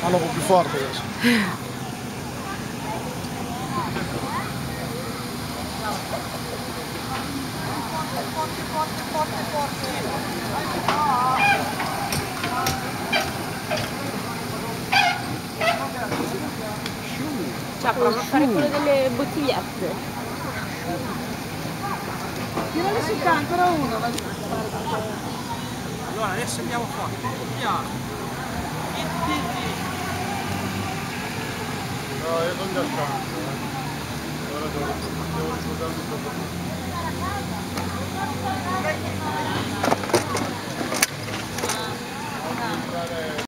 Fanno un po' più forte adesso. Cioè, prova a fare quello delle bottigliette. Tirale su ancora uno. Allora adesso andiamo fuori. Piano. 啊，这个是。啊，这个是。